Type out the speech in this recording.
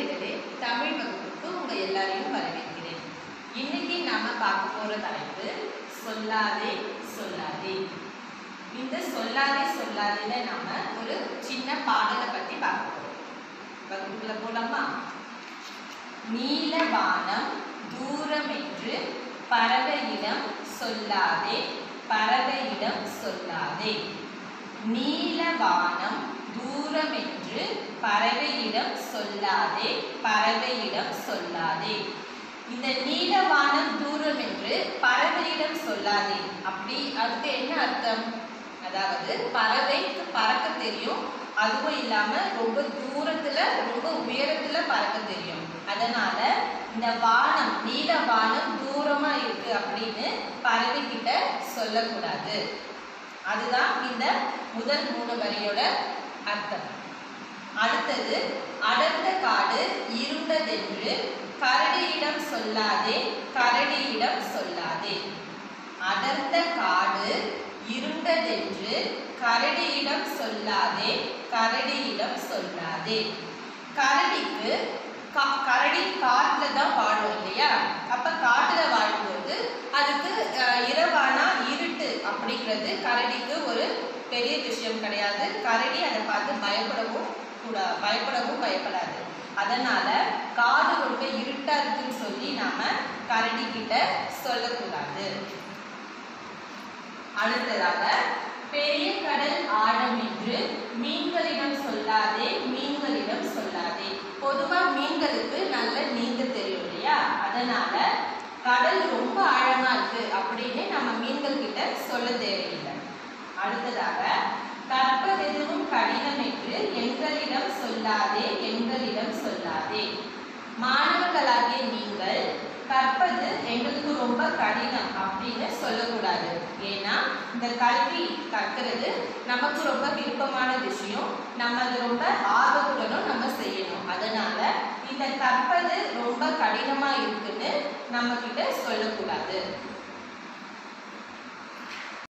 குழந்தைகளே தமிழ் வகுப்புக்கு உங்க எல்லாரையும் வரவேற்கிறேன். இன்னைக்கு நாம பார்க்க போற தலைப்பு சொல்லாதே சொல்லாதே. இந்த சொல்லாதே சொல்லாதேல நாம ஒரு சின்ன பாடலை பத்தி பார்க்க போறோம். வகுப்புல போலாமா? நீல வானம் தூரம் என்று பறவையிடம் சொல்லாதே பறவையிடம் சொல்லாதே. நீல வானம் பறவையிடம் சொல்லாதே பறவையிடம் சொல்லாதே. இந்த நீல வானம் தூரம் என்று பறவையிடம் சொல்லாதே. அப்படி அதுக்கு என்ன அர்த்தம்? அதாவது பறவைக்கு பறக்க தெரியும் அதுவும் இல்லாம ரொம்ப தூரத்துல ரொம்ப உயரத்துல பறக்க தெரியும். அதனால இந்த வானம் நீல வானம் தூரமா இருக்கு அப்படின்னு பறவை கிட்ட சொல்லக்கூடாது. அதுதான் இந்த முதல் மூணு வரியோட அர்த்தம். அடுத்தது அடர்ந்த காடு இருண்டதென்று கரடியிடம் சொல்லாதே கரடியிடம் சொல்லாதே. அடர்ந்த காடு இருண்டதென்று கரடியிடம் சொல்லாதே கரடியிடம் சொல்லாதே. கரடிக்கு கரடி காட்டில் தான் வாழும் இல்லையா? அப்ப காட்டுல வாழும்போது அதுக்கு இரவானா இருட்டு அப்படிங்கிறது கரடிக்கு ஒரு பெரிய விஷயம் கிடையாது. கரடி அதை பார்த்து பயப்படவும் கூட பயப்படவும் பயப்படாது. அதனால காது ரொம்ப இருட்டா இருக்குன்னு சொல்லி நாம கரடி கிட்ட சொல்லக்கூடாது. அடுத்ததாக பெரிய கடல் ஆழம் என்று மீன்களிடம் சொல்லாதே மீன்களிடம் சொல்லாதே. பொதுவா மீன்களுக்கு நல்ல நீந்த தெரியும் இல்லையா? அதனால கடல் ரொம்ப ஆழமா இருக்கு அப்படின்னு நம்ம மீன்கள் கிட்ட சொல்ல தேவையில்லை. அடுத்ததாக கற்பதெதுவும் கடினம் என்று எங்களிடம் சொல்லாதே எங்களிடம் சொல்லாதே மாணவர்களாகிய நீங்கள் கற்பது எங்களுக்கு ரொம்ப கடினம் அப்படின்னு சொல்லக்கூடாது. ஏன்னா இந்த கல்வி கற்கிறது நமக்கு ரொம்ப விருப்பமான விஷயம். நம்ம அது ரொம்ப ஆர்வத்துடனும் நம்ம செய்யணும். அதனால இந்த கற்பது ரொம்ப கடினமா இருக்குன்னு நம்ம கிட்ட சொல்லக்கூடாது.